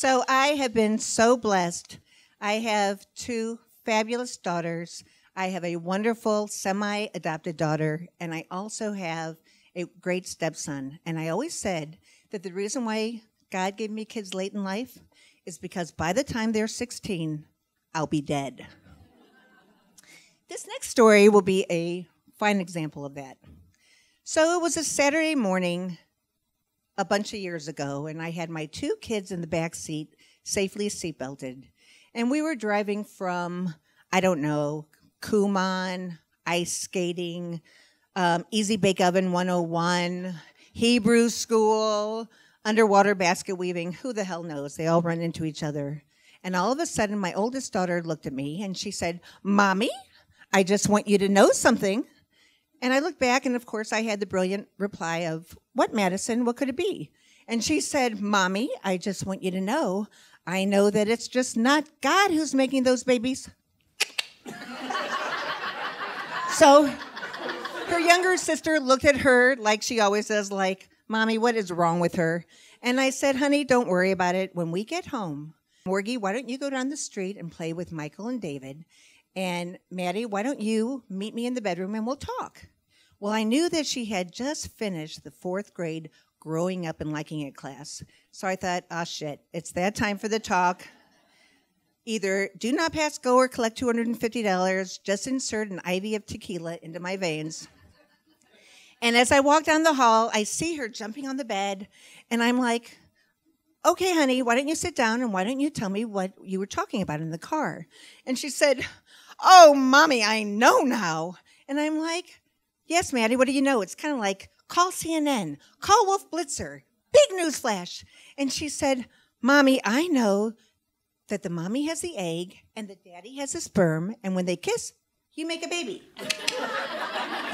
So I have been so blessed. I have two fabulous daughters. I have a wonderful semi adopted daughter, and I also have a great stepson. And I always said that the reason why God gave me kids late in life is because by the time they're 16, I'll be dead. this next story will be a fine example of that. So it was a Saturday morning a bunch of years ago, and I had my two kids in the back seat, safely seatbelted. And we were driving from, I don't know, Kumon, ice skating, um, Easy Bake Oven 101, Hebrew school, underwater basket weaving. Who the hell knows? They all run into each other. And all of a sudden, my oldest daughter looked at me and she said, Mommy, I just want you to know something. And I looked back, and of course, I had the brilliant reply of, What, Madison? What could it be? And she said, Mommy, I just want you to know, I know that it's just not God who's making those babies. so her younger sister looked at her like she always does, like, Mommy, what is wrong with her? And I said, Honey, don't worry about it. When we get home, Morgie, why don't you go down the street and play with Michael and David? And Maddie, why don't you meet me in the bedroom and we'll talk? Well, I knew that she had just finished the fourth grade growing up and liking it class. So I thought, ah, oh, shit, it's that time for the talk. Either do not pass go or collect $250, just insert an IV of tequila into my veins. And as I walk down the hall, I see her jumping on the bed, and I'm like, okay, honey, why don't you sit down and why don't you tell me what you were talking about in the car? And she said, oh, mommy, I know now. And I'm like, yes, Maddie, what do you know? It's kind of like, call CNN, call Wolf Blitzer, big news flash. And she said, mommy, I know that the mommy has the egg and the daddy has the sperm, and when they kiss, you make a baby.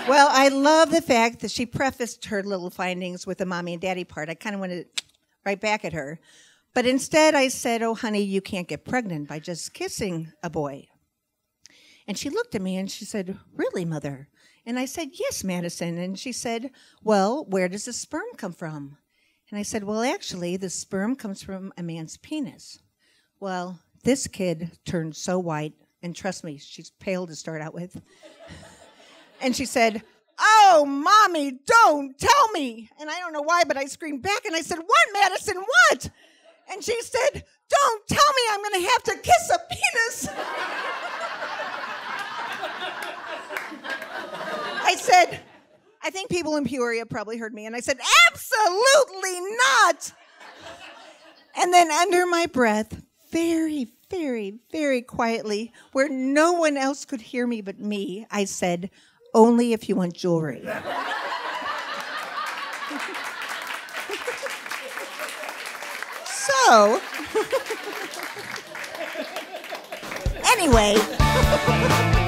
well, I love the fact that she prefaced her little findings with the mommy and daddy part. I kind of wanted right back at her. But instead, I said, Oh, honey, you can't get pregnant by just kissing a boy. And she looked at me and she said, Really, mother? And I said, Yes, Madison. And she said, Well, where does the sperm come from? And I said, Well, actually, the sperm comes from a man's penis. Well, this kid turned so white, and trust me, she's pale to start out with. and she said, Oh, mommy, don't tell me. And I don't know why, but I screamed back and I said, What, Madison, what? And she said, Don't tell me I'm going to have to kiss a penis. I said, I think people in Peoria probably heard me. And I said, Absolutely not. And then under my breath, very, very, very quietly, where no one else could hear me but me, I said, only if you want jewelry. so, anyway.